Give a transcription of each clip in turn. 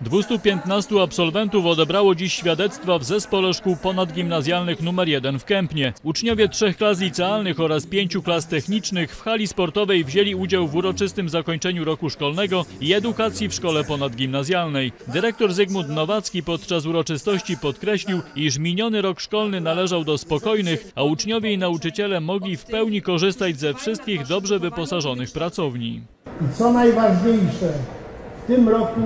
215 absolwentów odebrało dziś świadectwa w Zespole Szkół Ponadgimnazjalnych nr 1 w Kępnie. Uczniowie trzech klas licealnych oraz pięciu klas technicznych w hali sportowej wzięli udział w uroczystym zakończeniu roku szkolnego i edukacji w szkole ponadgimnazjalnej. Dyrektor Zygmunt Nowacki podczas uroczystości podkreślił, iż miniony rok szkolny należał do spokojnych, a uczniowie i nauczyciele mogli w pełni korzystać ze wszystkich dobrze wyposażonych pracowni. I co najważniejsze, w tym roku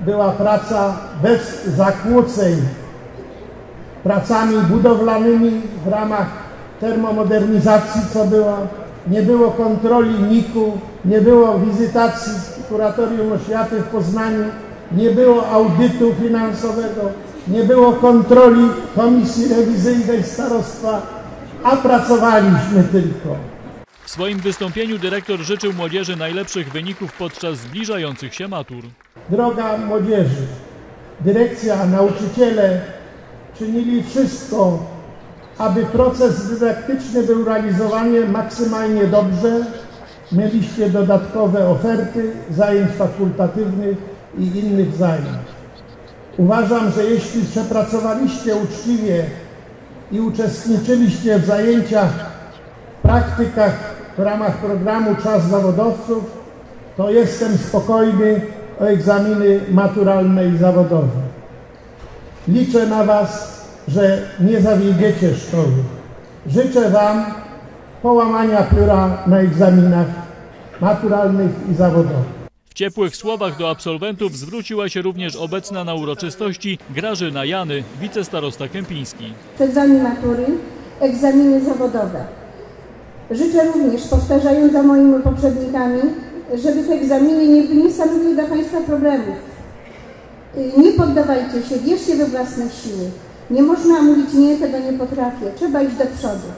była praca bez zakłóceń, pracami budowlanymi w ramach termomodernizacji, co było. Nie było kontroli NIK-u, nie było wizytacji Kuratorium Oświaty w Poznaniu, nie było audytu finansowego, nie było kontroli Komisji Rewizyjnej Starostwa, a pracowaliśmy tylko. W swoim wystąpieniu dyrektor życzył młodzieży najlepszych wyników podczas zbliżających się matur. Droga młodzieży, dyrekcja, nauczyciele czynili wszystko, aby proces dydaktyczny był realizowany maksymalnie dobrze. Mieliście dodatkowe oferty zajęć fakultatywnych i innych zajęć. Uważam, że jeśli przepracowaliście uczciwie i uczestniczyliście w zajęciach, praktykach w ramach programu Czas Zawodowców, to jestem spokojny o egzaminy maturalne i zawodowe. Liczę na Was, że nie zawiedziecie szkoły. Życzę Wam połamania pióra na egzaminach maturalnych i zawodowych. W ciepłych słowach do absolwentów zwróciła się również obecna na uroczystości Grażyna Jany, wicestarosta kępiński. egzamin matury, egzaminy zawodowe. Życzę również, powtarzając za moimi poprzednikami, żeby te egzaminy nie, nie stanowiły dla Państwa problemów. Y, Nie poddawajcie się, wierzcie we własne siły. Nie można mówić nie, tego nie potrafię. Trzeba iść do przodu.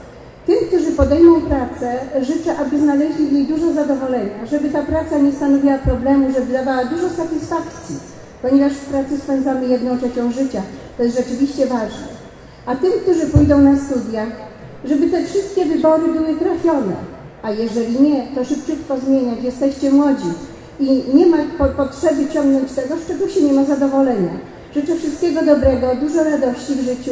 Tym, którzy podejmą pracę, życzę, aby znaleźli w niej dużo zadowolenia, żeby ta praca nie stanowiła problemu, żeby dawała dużo satysfakcji, ponieważ w pracy spędzamy jedną trzecią życia. To jest rzeczywiście ważne. A tym, którzy pójdą na studia, żeby te wszystkie wybory były trafione. A jeżeli nie, to szybciutko zmieniać. Jesteście młodzi i nie ma po potrzeby ciągnąć tego, z czego się nie ma zadowolenia. Życzę wszystkiego dobrego, dużo radości w życiu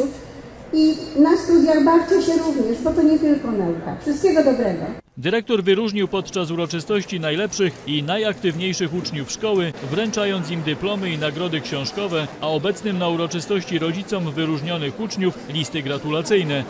i na studiach bawcie się również, bo to nie tylko nauka. Wszystkiego dobrego. Dyrektor wyróżnił podczas uroczystości najlepszych i najaktywniejszych uczniów szkoły, wręczając im dyplomy i nagrody książkowe, a obecnym na uroczystości rodzicom wyróżnionych uczniów listy gratulacyjne.